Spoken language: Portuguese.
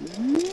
Hum.